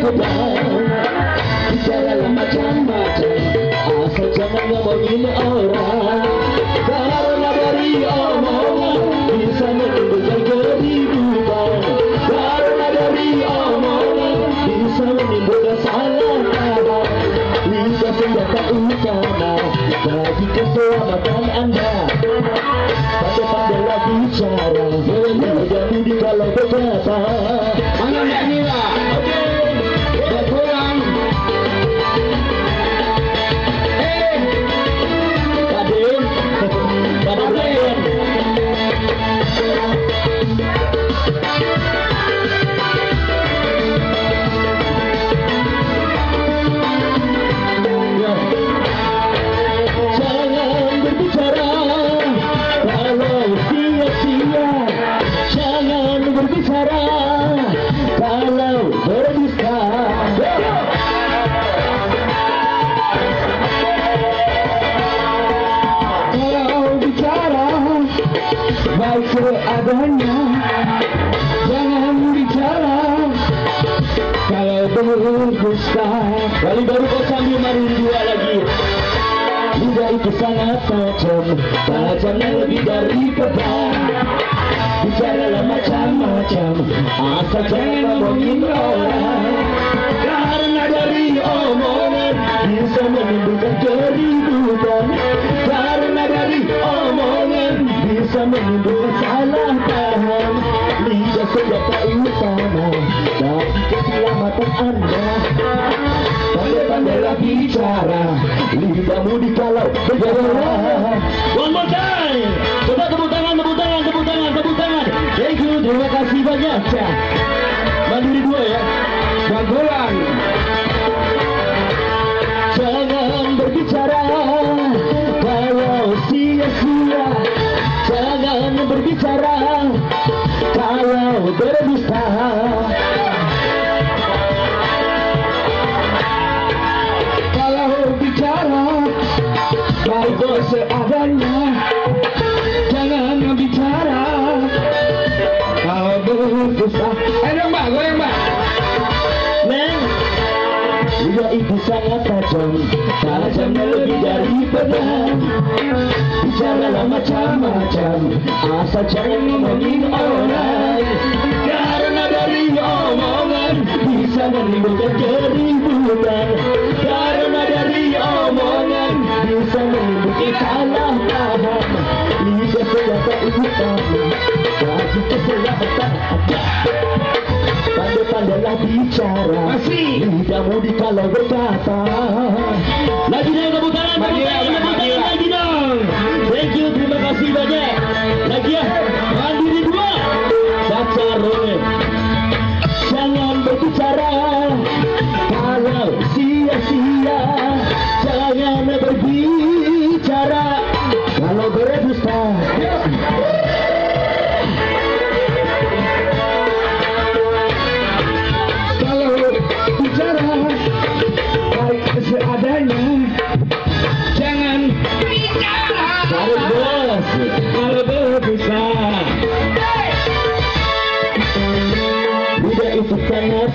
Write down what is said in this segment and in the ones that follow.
pedang Bicara macam-macam Asal jangan ngomongin orang. Karena dari omongan Bisa menimbulkan keributan. Karena dari omongan Bisa menimbulkan salah paham. Lidah senjata utama Bagi keselamatan anda. Pandai-pandailah bicara Jangan mudi kalau berkata berdusta. Kali baru kau sambil marin dua lagi. Lidah itu sangat tajam. Tajamnya lebih dari pedang Bicaralah macam-macam. Asal jangan ngomongin orang. Karena dari omongan Bisa menimbulkan keributan. Karena dari omongan Bisa menimbulkan keselamatan anda Pandai-pandailah bicara Lidahmu dikalau berbicara One more time Coba tepuk tangan, tepuk tangan, tepuk tangan, tepuk tangan Thank you, terima kasih banyak Cah. Mandiri dua ya pulang. Jangan berbicara Kalau sia-sia Jangan berbicara Kalau berdusta baik seadanya, jangan bicara kalau. Eh dong mbak, goyang mbak. Neng Lidah itu sangat tajam Tajamnya lebih dari pedang Bicaralah macam-macam Asal jangan ngomongin orang Karena dari omongan Bisa menimbulkan keributan Pandai-pandailah bicara. Masih. Lidahmu dikalau berkata. Lagi tepuk tangan,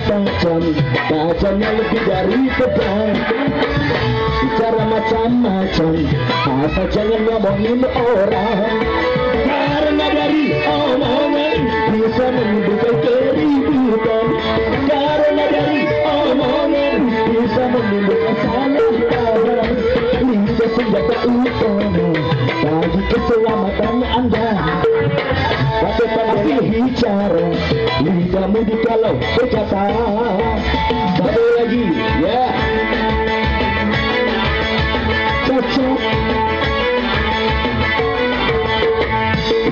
sangat tajam Tajamnya lebih dari pedang Bicara macam-macam Asal jangan ngomongin orang? Karena dari omongan Bisa menimbulkan keributan. Karena dari omongan Bisa menimbulkan salah paham. Lidah senjata utama Lidahmu dikalau berkata Satu lagi Ya. Cocok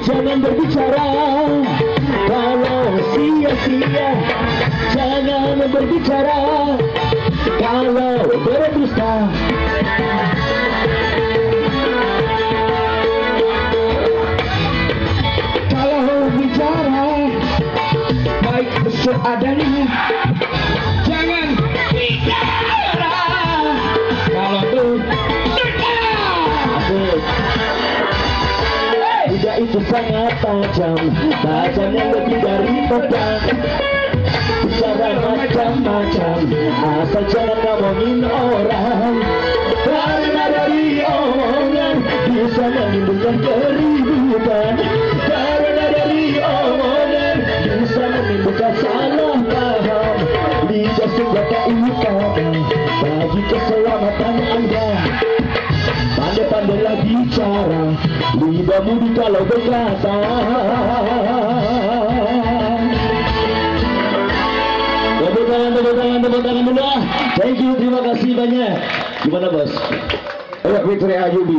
Jangan berbicara Kalau sia-sia. Jangan berbicara Kalau berdusta seadanya, jangan bicara kalau berdusta. Lidah itu sangat tajam. Tajamnya lebih dari pedang Bicara macam-macam. Asal jangan ngomongin orang Lidahmu kalau berkata Tepuk tangan, tepuk tangan, tepuk tangan. Thank you, terima kasih banyak Gimana bos? Ayo Fitri Ayubi